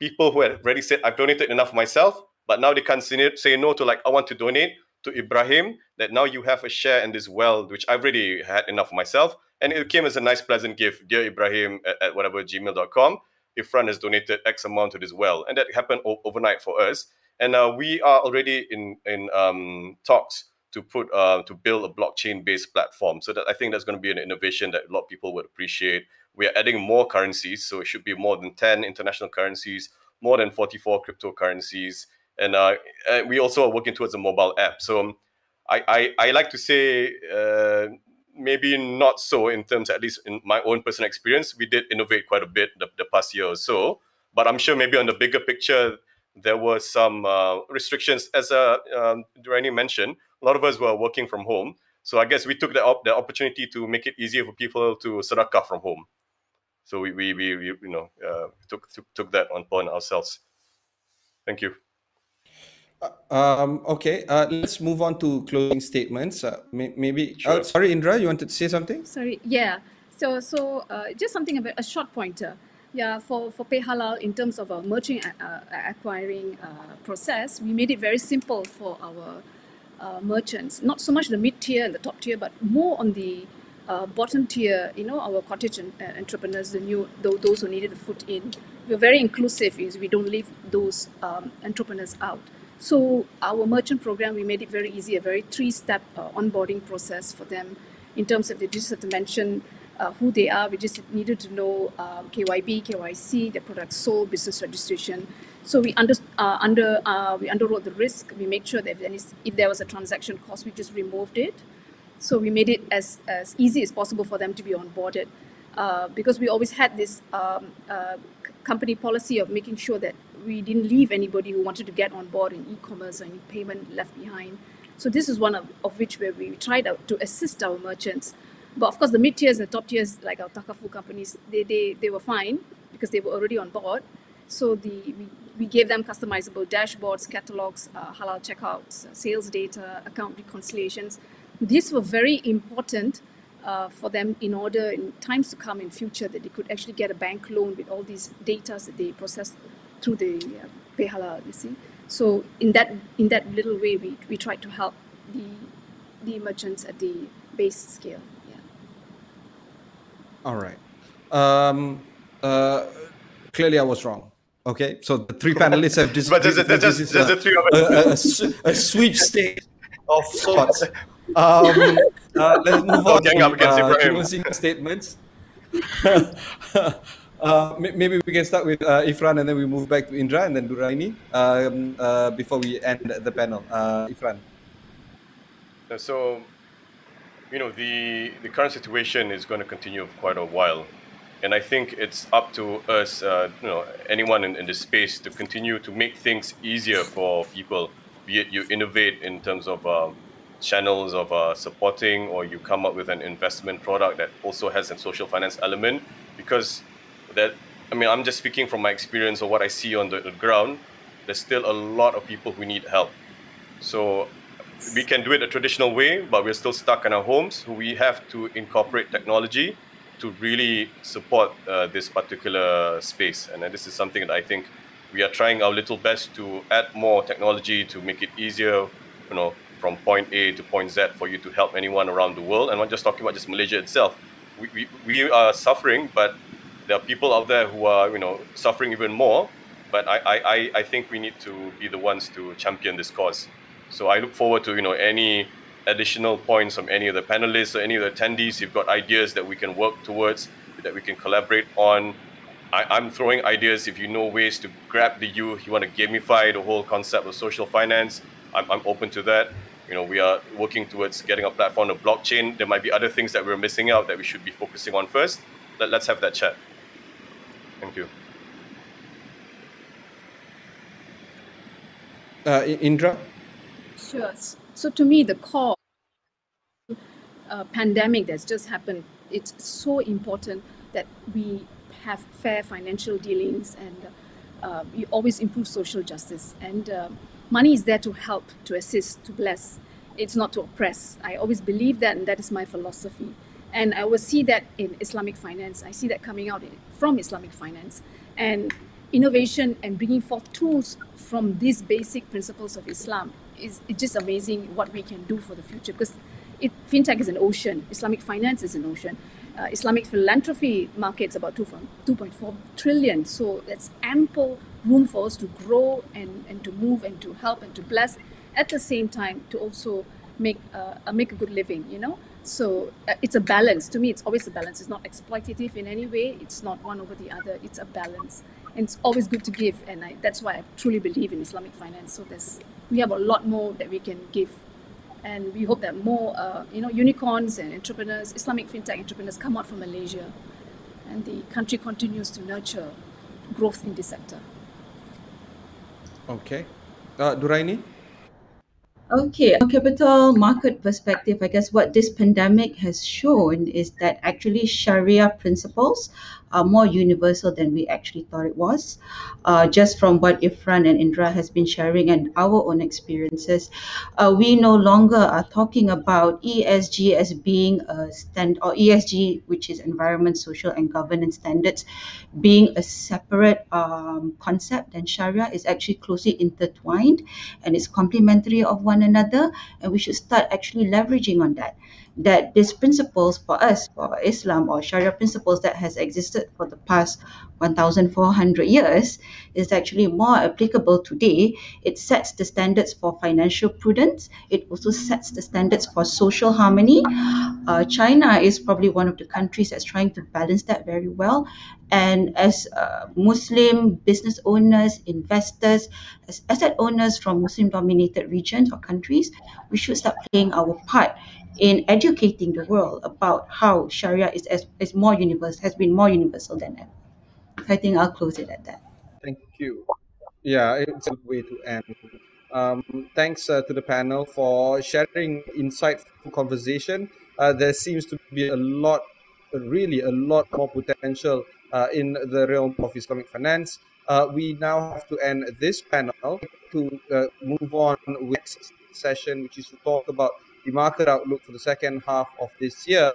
people who had already said, I've donated enough myself, but now they can't say no to like, I want to donate to Ibrahim that now you have a share in this wealth, which I've already had enough myself. And it came as a nice, pleasant gift. Dear Ibrahim at, at whatever gmail.com. Ifran has donated X amount to this well. And that happened overnight for us. And uh, we are already in, in um, talks to put uh, to build a blockchain based platform. So that I think that's going to be an innovation that a lot of people would appreciate. We are adding more currencies, so it should be more than 10 international currencies, more than 44 cryptocurrencies and uh, we also are working towards a mobile app. So um, I, I, I like to say uh, maybe not so in terms, at least in my own personal experience, we did innovate quite a bit the, the past year or so. But I'm sure maybe on the bigger picture, there were some uh, restrictions. As uh, um, Duraini mentioned, a lot of us were working from home. So I guess we took the, op- the opportunity to make it easier for people to sedekah from home. So we, we, we, we you know, uh, took, took, took that on upon ourselves. Thank you. Uh, um, okay, uh, let's move on to closing statements. Uh, may- maybe, uh, sure. sorry, Indra, you wanted to say something? Sorry, yeah. So, so uh, just something about a short pointer. Yeah, for, for Pay Halal, in terms of our merchant uh, acquiring process, we made it very simple for our merchants. Not so much the mid tier and the top tier, but more on the bottom tier. You know, our cottage entrepreneurs, the new those who needed the foot in. We're very inclusive. Is we don't leave those um, entrepreneurs out. So our merchant program, we made it very easy, a very three-step uh, onboarding process for them in terms of the to mention uh, who they are. We just needed to know uh, KYB, KYC, the product sold, business registration. So we under, uh, under uh, we underwrote the risk. We made sure that if, there was a transaction cost, we just removed it So we made it as, as easy as possible for them to be onboarded uh, because we always had this um, company policy of making sure that we didn't leave anybody who wanted to get on board in e-commerce or any payment left behind. So this is one of, of which where we tried out to assist our merchants. But of course, the mid tiers and the top tiers, like our Takaful companies, they, they, they were fine because they were already on board. So the we, we gave them customizable dashboards, catalogs, uh, halal checkouts, uh, sales data, account reconciliations. These were very important uh, for them in order in times to come in future that they could actually get a bank loan with all these data that they process through the uh, Pay Halal, you see. So in that in that little way, we, we tried to help the the merchants at the base scale. Yeah. All right. Um, uh, clearly, I was wrong. Okay, so the three panelists have just. but just, just, just, just the three of us. A, a, a, sweepstake of sorts. Um, uh, let's move on gang up against uh, Ibrahim. closing statements. uh, maybe we can start with uh, Ifran and then we move back to Indra and then Duraini um, uh, before we end the panel. Uh, Ifran. So, you know, the the current situation is going to continue for quite a while, and I think it's up to us, uh, you know, anyone in, in this space to continue to make things easier for people. Be it you innovate in terms of um, channels of uh, supporting, or you come up with an investment product that also has a social finance element, because that I mean, I'm just speaking from my experience or what I see on the, the ground. There's still a lot of people who need help. So we can do it a traditional way, but we're still stuck in our homes. We have to incorporate technology to really support uh, this particular space. And uh, this is something that I think we are trying our little best to add more technology to make it easier, you know, from point A to point Z for you to help anyone around the world. And I'm just talking about just Malaysia itself. We, we, we are suffering, but there are people out there who are, you know, suffering even more. But I, I- I think we need to be the ones to champion this cause. So I look forward to you know any additional points from any of the panelists or any of the attendees. You've got ideas that we can work towards, that we can collaborate on. I, I'm throwing ideas. If you know ways to grab the youth, you want to gamify the whole concept of social finance. I'm, I'm open to that. You know, we are working towards getting a platform of blockchain. There might be other things that we're missing out that we should be focusing on first. Let, let's have that chat. Thank you. Uh, Indra. Sure. So to me, the core uh, pandemic that's just happened, it's so important that we have fair financial dealings and uh, we always improve social justice. And uh, money is there to help, to assist, to bless. It's not to oppress. I always believe that, and that is my philosophy. And I will see that in Islamic finance. I see that coming out from Islamic finance. And innovation and bringing forth tools from these basic principles of Islam is it's just amazing what we can do for the future because it, fintech is an ocean, Islamic finance is an ocean. Uh, Islamic philanthropy market's about 2 2.4 trillion. So that's ample room for us to grow and, and to move and to help and to bless at the same time to also make uh, make a good living, you know. So uh, it's a balance. To me, it's always a balance. It's not exploitative in any way. It's not one over the other. It's a balance, and it's always good to give. And I, that's why I truly believe in Islamic finance. So there's we have a lot more that we can give, and we hope that more uh, you know unicorns and entrepreneurs, Islamic fintech entrepreneurs, come out from Malaysia, and the country continues to nurture growth in this sector. Okay. Uh, Duraini. Okay, from capital market perspective, I guess what this pandemic has shown is that actually Sharia principles are more universal than we actually thought it was. Uh, just from what Ifran and Indra has been sharing and our own experiences, uh, we no longer are talking about ESG as being a stand or ESG, which is environment, social, and governance standards, being a separate um, concept. And Sharia is actually closely intertwined and it's complementary of one another and we should start actually leveraging on that that these principles for us for islam or sharia principles that has existed for the past 1400 years is actually more applicable today. It sets the standards for financial prudence. It also sets the standards for social harmony. Uh, china is probably one of the countries that's trying to balance that very well. And as uh, muslim business owners investors as asset owners from muslim dominated regions or countries we should start playing our part in educating the world about how Sharia is as, is more universal, has been more universal than ever. I think I'll close it at that. Thank you. Yeah, it's a good way to end. Um, thanks uh, to the panel for sharing insightful conversation. Uh, there seems to be a lot, really a lot more potential uh, in the realm of Islamic finance. Uh, we now have to end this panel to uh, move on with session, which is to talk about the market outlook for the second half of this year.